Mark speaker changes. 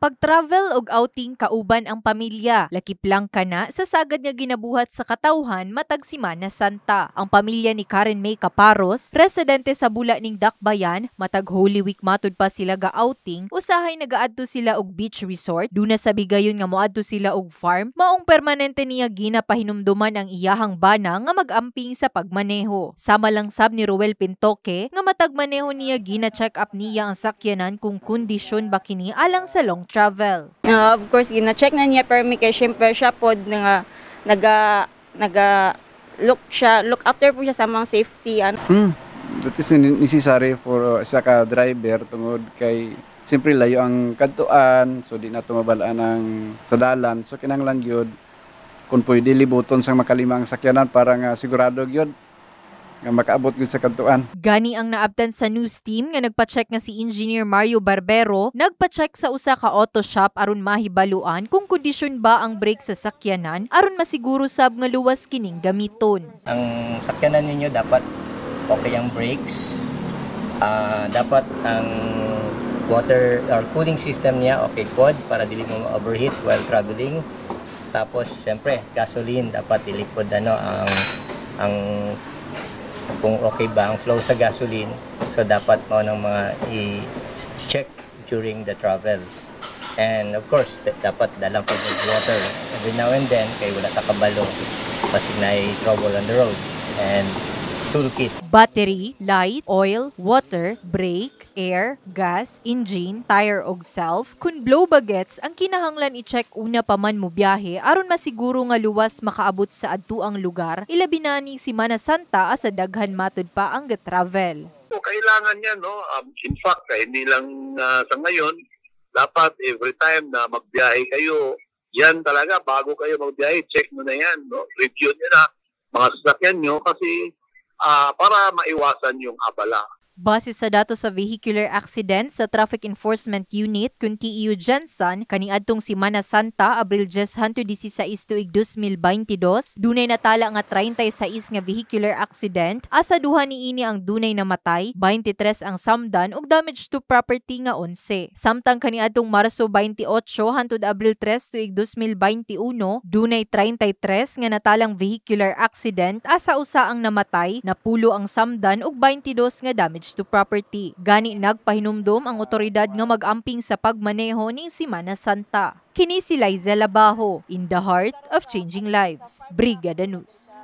Speaker 1: Pag-travel og outing kauban ang pamilya, lakip lang kana sa sagad nga ginabuhat sa katawhan matag Semana Santa. Ang pamilya ni Karen May Caparos, residente sa bula ning Dakbayan, matag Holy Week matud pa sila ga outing, usahay nagaadto sila og beach resort, duna sa bigayon nga moadto sila og farm, maong permanente niya gina pahinumduman ang iyahang bana nga magamping sa pagmaneho. Sama lang sab ni Ruel Pintoke nga matag maneho niya gina check up niya ang sakyanan kung kondisyon ba kini alang sa long travel.
Speaker 2: Uh, of course, gina-check na niya permi kay syempre siya pod nga naga naga look siya look after po siya sa mga safety ano.
Speaker 3: Hmm. That is necessary for uh, isa ka driver tungod kay siyempre layo ang kadtuan so di na tumabalaan ng sa dalan so kinahanglan gyud kung pwede libuton sa makalimang sakyanan para nga sigurado gyud nga makaabot gyud sa kadtuan.
Speaker 1: Gani ang naabtan sa news team nga nagpa-check nga si Engineer Mario Barbero, nagpa-check sa usa ka auto shop aron mahibaluan kung kondisyon ba ang brake sa sakyanan aron masiguro sab nga luwas kining gamiton.
Speaker 4: Ang sakyanan ninyo dapat okay ang brakes. Ah, dapat ang water or cooling system niya okay pod para dili mo overheat while traveling. Tapos siyempre gasoline dapat dili pod ano ang ang kung okay ba ang flow sa gasoline. So dapat mo ng mga i-check during the travel. And of course, dapat dalang po ng water every now and then kay wala ta kabalo kasi na trouble on the road. And toolkit.
Speaker 1: Battery, light, oil, water, brake, air, gas, engine, tire og self, kun blow bagets ang kinahanglan i-check una pa man mo biyahe aron masiguro nga luwas makaabot sa adtuang lugar, ilabi na ni Semana Santa asa daghan matud pa ang travel.
Speaker 5: So, kailangan yan, no? Um, in fact, eh, hindi lang ah, sa ngayon, dapat every time na magbiyahe kayo, yan talaga, bago kayo magbiyahe, check mo na yan, no? Review nyo na mga sasakyan nyo kasi ah, para maiwasan yung abala.
Speaker 1: Base sa dato sa Vehicular Accident sa Traffic Enforcement Unit kun TEU Jensen kaniadtong Semana Santa Abril 10 hanto 16 tuig 2022 dunay natala nga 36 nga vehicular accident. Asa duha niini ang dunay namatay 23 ang samdan ug damage to property nga 11 samtang kaniadtong Marso 28 hantud Abril 3 tuig 2021 dunay 33 nga natalang vehicular accident. Asa usa ang namatay napulo ang samdan ug 22 nga damage to property. Gani nagpahinumdom ang otoridad nga mag-amping sa pagmaneho ning Semana Santa. Kini si Liza Labajo, in the heart of changing lives. Brigada News.